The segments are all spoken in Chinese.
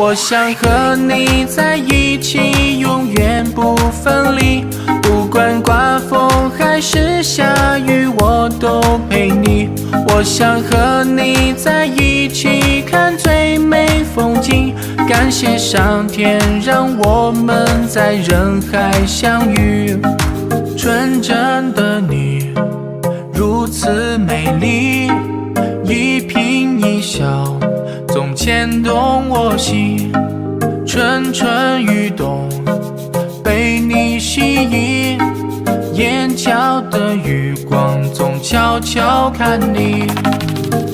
我想和你在一起，永远不分离。不管刮风还是下雨，我都陪你。我想和你在一起，看最美风景。感谢上天让我们在人海相遇。纯真的你如此美丽，一颦一笑总牵动我心。蠢蠢欲动，被你吸引，眼角的余光总悄悄看你。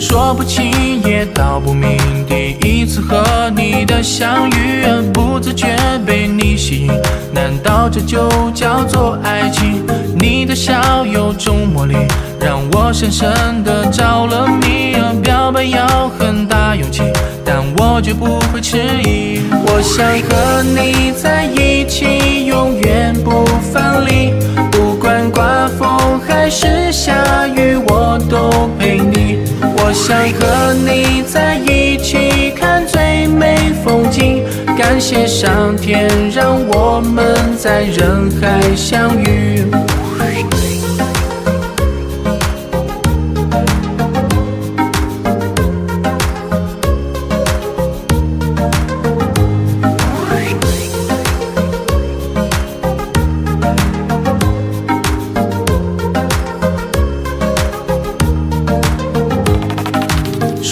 说不清也道不明，第一次和你的相遇，不自觉被你吸引，难道这就叫做爱情？你的笑有种魔力，让我深深的着了迷。表白要很大勇气，但我绝不会迟疑。我想和你在一起，永远不分离，不管刮风还是下雨，我都陪你。我想和你在一起，看最美风景。感谢上天让我们在人海相遇。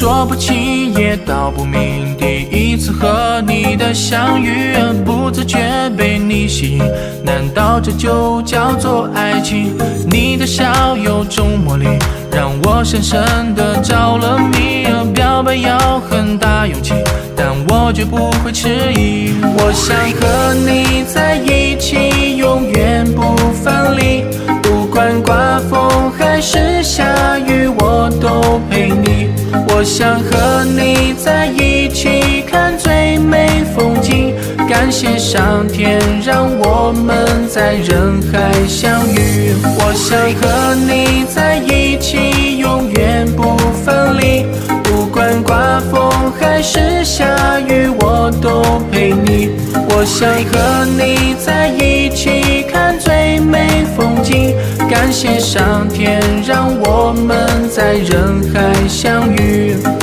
说不清也道不明，第一次和你的相遇，不自觉被你吸引，难道这就叫做爱情？你的笑有种魔力，让我深深的着了迷。表白要很大勇气，但我绝不会迟疑。我想和你在一我想和你在一起，看最美风景。感谢上天让我们在人海相遇。我想和你在一起，永远不分离，不管刮风还是下雨，我都陪你。我想和你在一起，看最美风景。感谢上天让我们在人海相遇。